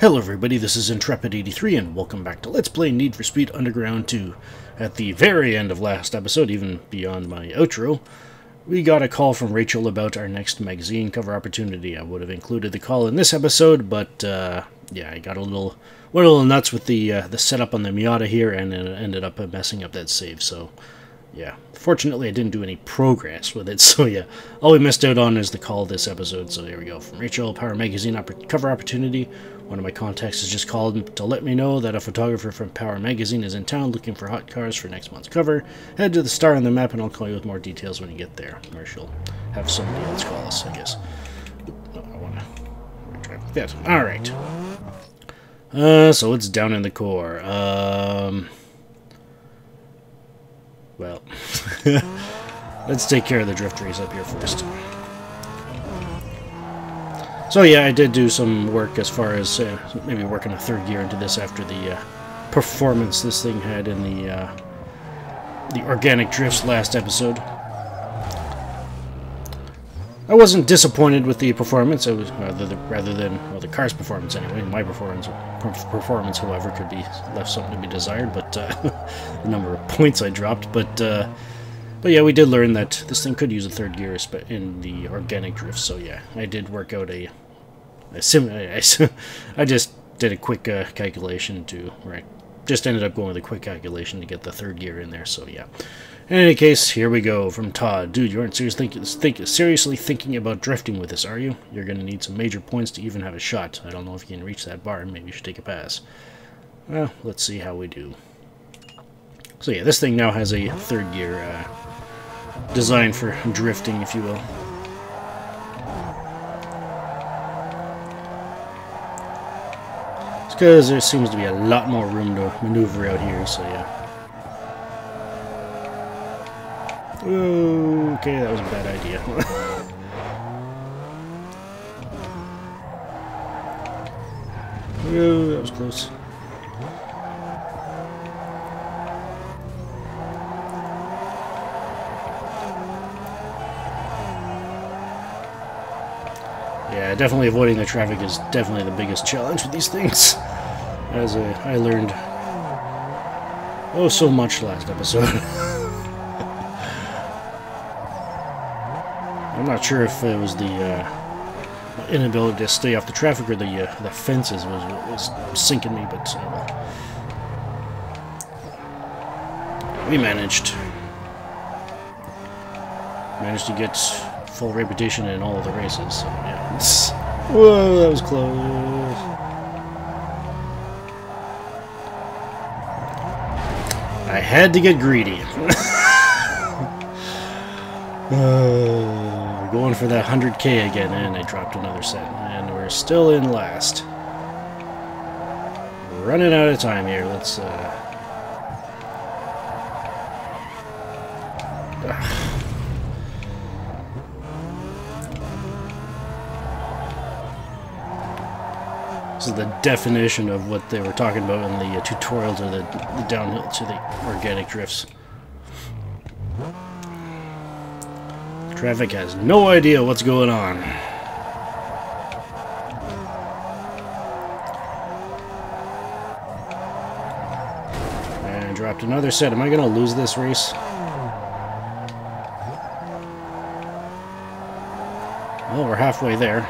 Hello everybody, this is Entrepid83 and welcome back to Let's Play Need for Speed Underground 2. At the very end of last episode, even beyond my outro, we got a call from Rachel about our next magazine cover opportunity. I would have included the call in this episode, but uh, yeah, I got a little, went a little nuts with the uh, the setup on the Miata here and it ended up messing up that save, so yeah. Fortunately, I didn't do any progress with it, so yeah. All we missed out on is the call this episode, so here we go. From Rachel, Power Magazine opp cover opportunity. One of my contacts has just called to let me know that a photographer from Power Magazine is in town looking for hot cars for next month's cover. Head to the star on the map and I'll call you with more details when you get there. Or she'll have somebody else call us, I guess. Oh, I want to like that. Alright. Uh, so it's down in the core. Um... Well, let's take care of the drift race up here first. So yeah, I did do some work as far as uh, maybe working a third gear into this after the uh, performance this thing had in the uh, the organic drifts last episode. I wasn't disappointed with the performance. I was rather, rather than well, the car's performance anyway. My performance, performance, however, could be left something to be desired. But uh, the number of points I dropped. But uh, but yeah, we did learn that this thing could use a third gear in the organic drift. So yeah, I did work out a, a sim. I, I just did a quick uh, calculation to right. Just ended up going with a quick calculation to get the third gear in there. So yeah. In any case, here we go from Todd. Dude, you aren't seriously, think, seriously thinking about drifting with us, are you? You're going to need some major points to even have a shot. I don't know if you can reach that bar. Maybe you should take a pass. Well, let's see how we do. So yeah, this thing now has a third gear uh, design for drifting, if you will. Because there seems to be a lot more room to maneuver out here, so yeah. Okay, that was a bad idea. oh, that was close. Yeah, definitely avoiding the traffic is definitely the biggest challenge with these things. As I learned oh so much last episode. I'm not sure if it was the uh, inability to stay off the traffic or the uh, the fences was was sinking me, but uh, we managed. Managed to get full reputation in all of the races. So, yeah. Whoa, that was close. I had to get greedy. uh, going for that 100k again, and I dropped another set. And we're still in last. Running out of time here. Let's, uh... is the definition of what they were talking about in the uh, to the, the downhill to the organic drifts. Traffic has no idea what's going on. And dropped another set. Am I going to lose this race? Well, we're halfway there.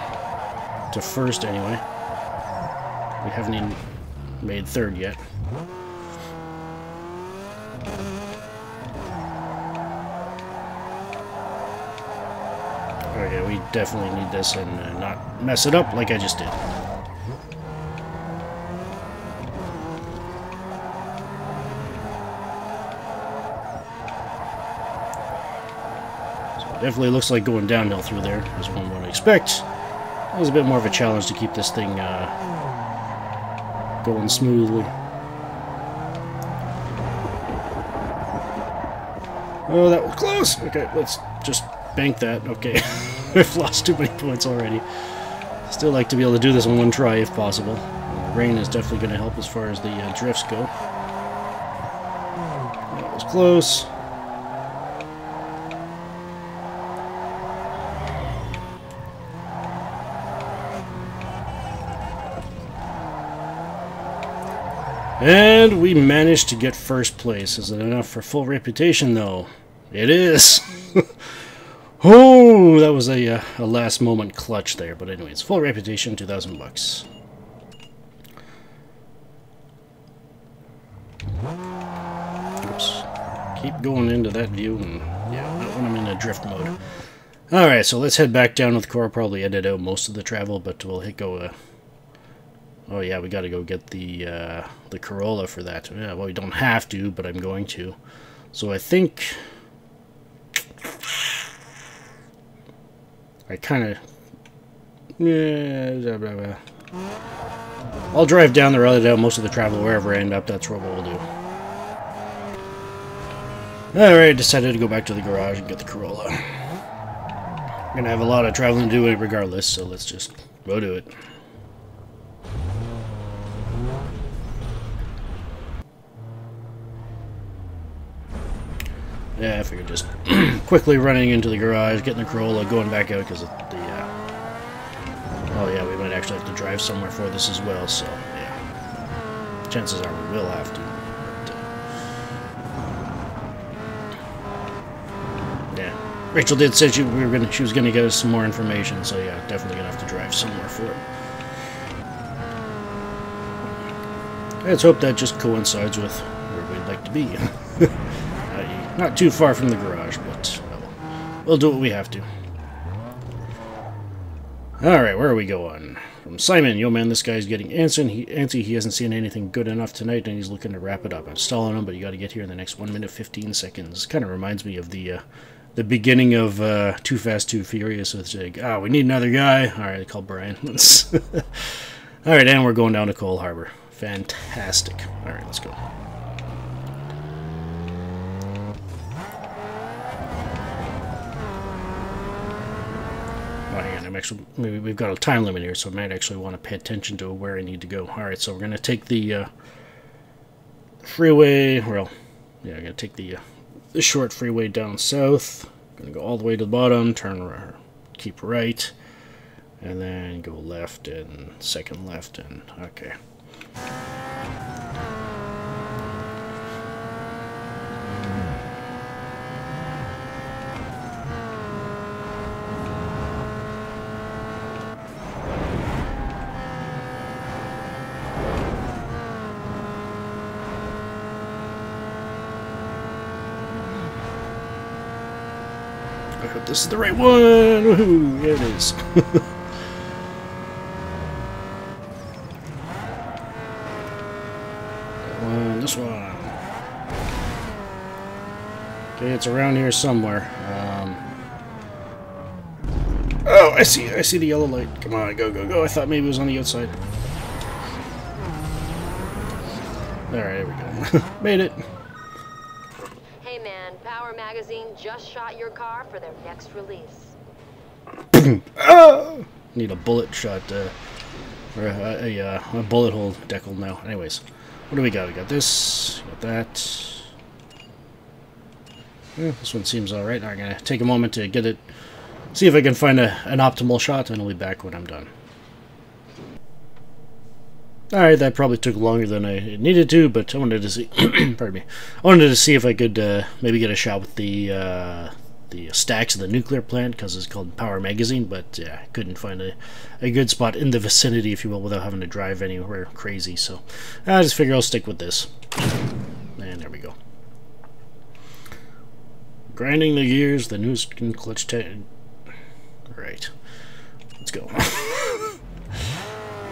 To first, anyway. We haven't even made third yet. Okay, we definitely need this and uh, not mess it up like I just did. Definitely looks like going downhill through there, as one would expect. It was a bit more of a challenge to keep this thing uh, going smoothly. Oh, that was close! Okay, let's just bank that. Okay. I've lost too many points already. Still like to be able to do this in one try if possible. The rain is definitely going to help as far as the uh, drifts go. That was close. And we managed to get first place. Is it enough for full reputation, though? It is! oh, that was a, uh, a last moment clutch there. But anyways, full reputation, 2,000 bucks. Oops. Keep going into that view, and yeah, not when I'm in a drift mode. Alright, so let's head back down with Cora. Probably edit out most of the travel, but we'll hit go... Uh, oh yeah, we gotta go get the, uh, the Corolla for that. Yeah, well, we don't have to, but I'm going to. So I think... I kind of... Yeah, I'll drive down the road most of the travel wherever I end up. That's what we'll do. Alright, decided to go back to the garage and get the Corolla. I'm gonna have a lot of traveling to do regardless, so let's just go do it. Yeah, I figured just quickly running into the garage, getting the Corolla, going back out because of the, uh... Oh yeah, we might actually have to drive somewhere for this as well, so, yeah. Chances are we will have to. Yeah, Rachel did say she, we were gonna, she was going to get us some more information, so yeah, definitely going to have to drive somewhere for it. Let's hope that just coincides with where we'd like to be. uh, not too far from the garage, but well, we'll do what we have to. Alright, where are we going? From Simon, yo man, this guy's getting antsy. He, antsy. he hasn't seen anything good enough tonight, and he's looking to wrap it up. I'm stalling him, but you got to get here in the next 1 minute 15 seconds. Kind of reminds me of the uh, the beginning of uh, 2 Fast, 2 Furious. It's like, ah, we need another guy. All right, call Brian. All right, and we're going down to Coal Harbor. Fantastic. All right, let's go. Oh, hang on, I'm actually, maybe we've got a time limit here, so I might actually want to pay attention to where I need to go. All right, so we're going to take the uh, freeway, well, yeah, I'm going to take the uh, the short freeway down south. Gonna go all the way to the bottom, turn keep right, and then go left and second left and okay. Hope this is the right one. Woohoo! It is. this one. Okay, it's around here somewhere. Um, oh, I see. I see the yellow light. Come on, go, go, go. I thought maybe it was on the outside. Alright, there we go. Made it. Power Magazine just shot your car for their next release. Need a bullet shot, uh, or a, a, uh, a, bullet hole decal now. Anyways, what do we got? We got this, got that. Yeah, this one seems alright. I'm gonna take a moment to get it, see if I can find a, an optimal shot, and I'll be back when I'm done. Alright, that probably took longer than I needed to, but I wanted to see, pardon me, I wanted to see if I could uh, maybe get a shot with the uh, the stacks of the nuclear plant, because it's called Power Magazine, but yeah, I couldn't find a, a good spot in the vicinity, if you will, without having to drive anywhere crazy, so I just figure I'll stick with this. And there we go. Grinding the gears, the new skin clutch... Right. Let's go.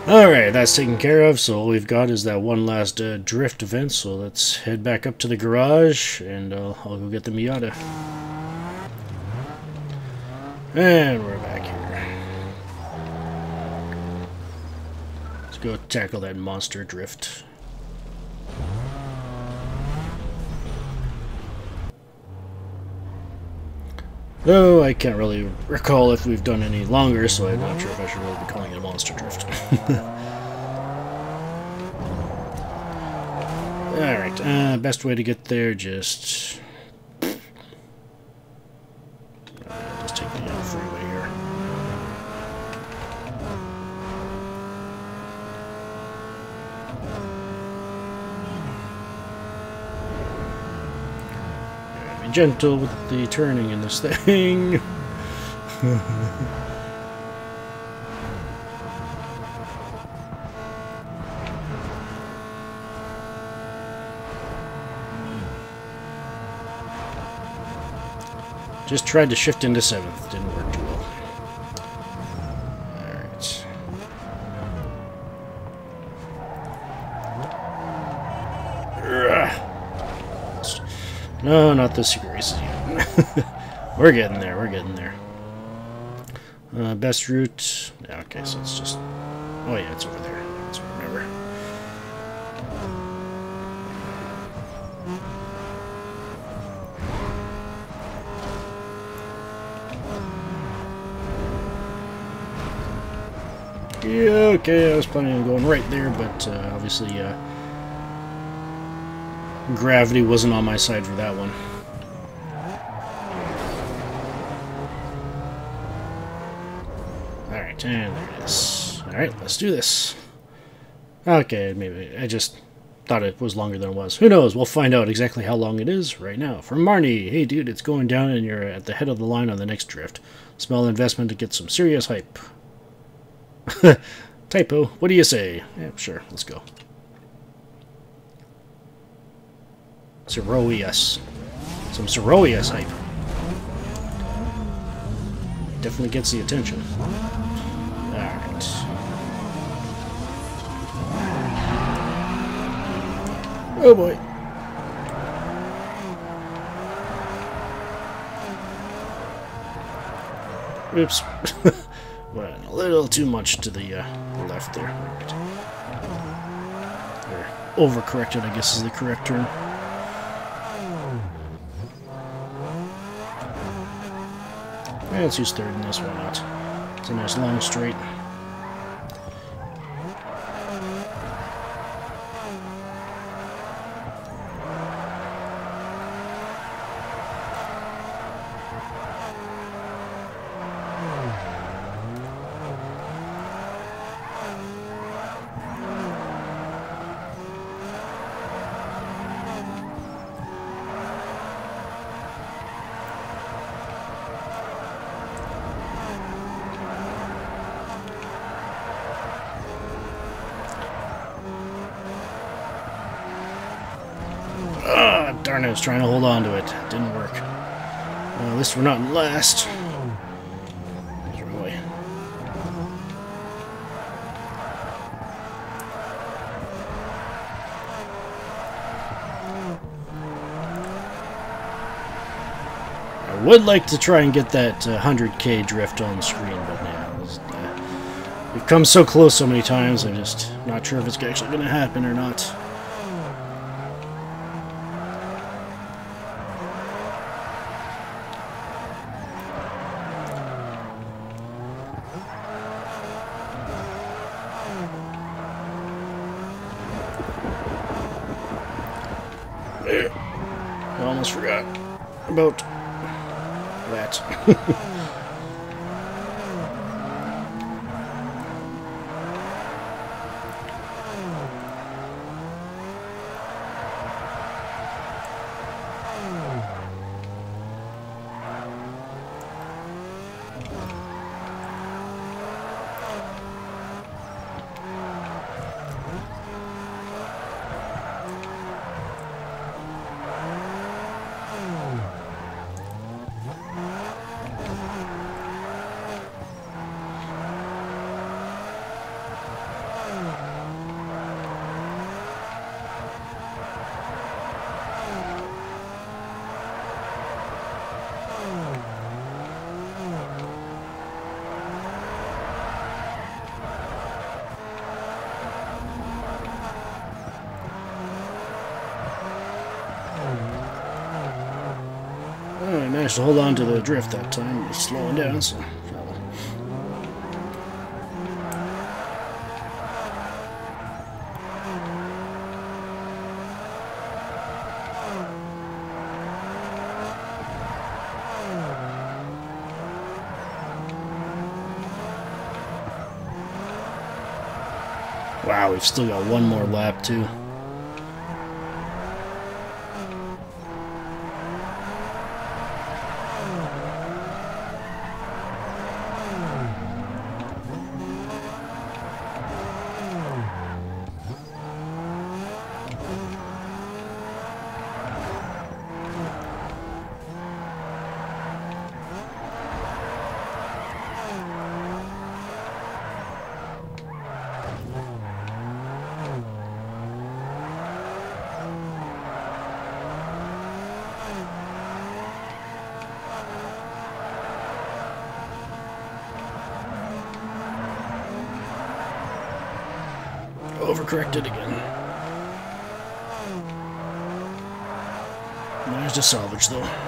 Alright, that's taken care of, so all we've got is that one last uh, drift event, so let's head back up to the garage, and uh, I'll go get the Miata. And we're back here. Let's go tackle that monster drift. Though I can't really recall if we've done any longer, so I'm not sure if I should really be calling it a monster drift. Alright, uh, best way to get there, just... Uh, just take the uh, freeway here. Be gentle with the turning in this thing. Just tried to shift into 7th, didn't work too well. Alright. No, not the secret races yet. we're getting there, we're getting there. Uh, best route... Yeah, Okay, so it's just... Oh yeah, it's over there. Remember. Yeah, okay, I was planning on going right there, but uh, obviously uh, gravity wasn't on my side for that one. Alright, and there it is. Alright, let's do this. Okay, maybe I just thought it was longer than it was. Who knows? We'll find out exactly how long it is right now. From Marnie, hey dude, it's going down and you're at the head of the line on the next drift. Small investment to get some serious hype. Typo. What do you say? Yeah, sure. Let's go. Ceroius. Some Ceroius hype. Definitely gets the attention. Alright. Oh boy. Oops. Went a little too much to the uh, left there. Or overcorrected, I guess is the correct term. Let's use third in this, why not? It's a nice long straight. Darn I was trying to hold on to it. Didn't work. Well, at least we're not last. I would like to try and get that uh, 100k drift on screen, but was, uh, we've come so close so many times, I'm just not sure if it's actually going to happen or not. Almost forgot about that. I managed to hold on to the drift that time. It was slowing down, so. Wow, we've still got one more lap, too. Overcorrected again. There's the salvage, though.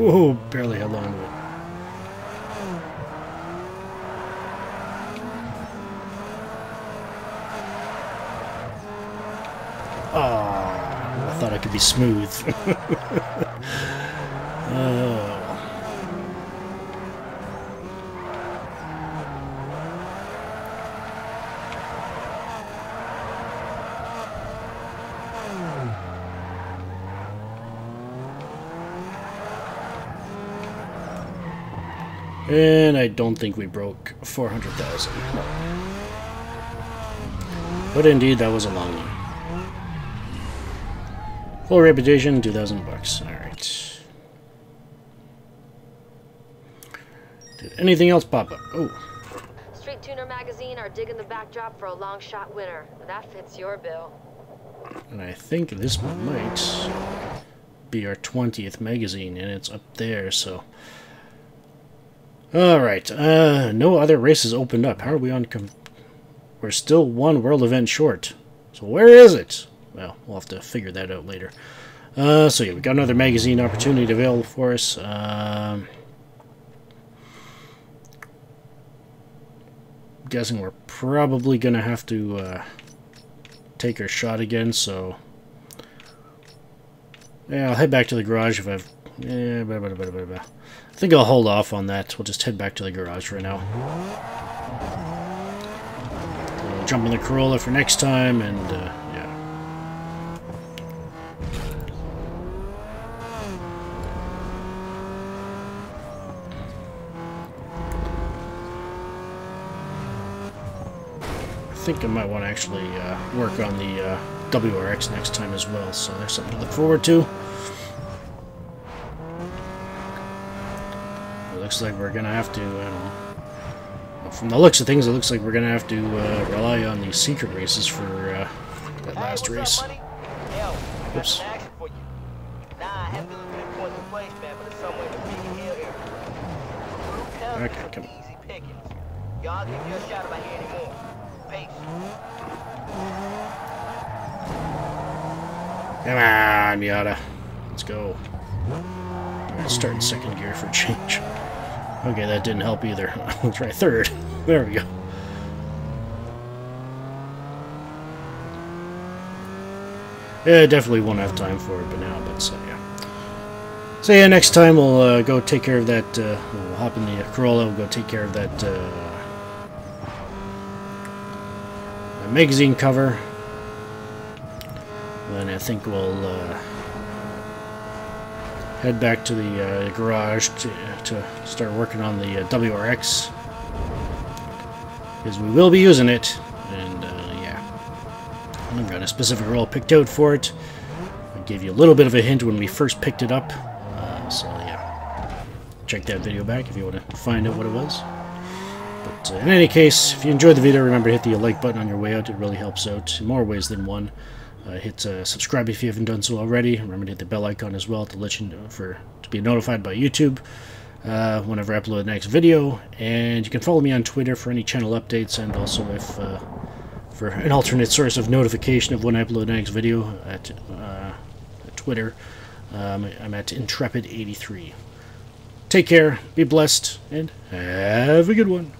Whoa, barely held on to it. Oh, I thought I could be smooth. oh. And I don't think we broke 400,000. But indeed, that was a long one. Full reputation, 2,000 bucks. Alright. Did anything else pop up? Oh, Street Tuner Magazine are digging the backdrop for a long shot winner. That fits your bill. and I think this might be our 20th magazine, and it's up there, so... Alright, uh, no other races opened up. How are we on... We're still one world event short. So where is it? Well, we'll have to figure that out later. Uh, so yeah, we got another magazine opportunity available for us. Um, guessing we're probably going to have to uh, take our shot again, so... Yeah, I'll head back to the garage if I've... Yeah, blah, blah, blah. I think I'll hold off on that. We'll just head back to the garage right now. Jump in the Corolla for next time, and, uh, yeah. I think I might want to actually uh, work on the uh, WRX next time as well, so there's something to look forward to. It looks like we're going to have to, I don't know. Well, From the looks of things, it looks like we're going to have to uh, rely on these secret races for uh, that last race. up. Yo, Oops. some action for you. Nah, I have to look at point of place, man, but it's somewhere in the Beacon Hill area. Blue County Okay, come- easy pickings. Y'all give you a shout if I hear any more. Peace. Come on, Miata. Let's go. Alright, start in second gear for change. Okay, that didn't help either. Let's try third. There we go. Yeah, definitely won't have time for it, but now, but so, yeah. So yeah, next time we'll uh, go take care of that, uh, we'll hop in the Corolla, we'll go take care of that, uh, magazine cover. Then I think we'll uh, head back to the uh, garage to, to start working on the uh, WRX. Because we will be using it. And uh, yeah, I've got a specific role picked out for it. I gave you a little bit of a hint when we first picked it up. Uh, so yeah, check that video back if you want to find out what it was. But uh, in any case, if you enjoyed the video, remember to hit the like button on your way out. It really helps out in more ways than one. Uh, hit uh, subscribe if you haven't done so already. Remember to hit the bell icon as well to let you know for to be notified by YouTube uh, whenever I upload the next video. And you can follow me on Twitter for any channel updates and also if uh, for an alternate source of notification of when I upload the next video at, uh, at Twitter. Um, I'm at Entrepid83. Take care, be blessed, and have a good one.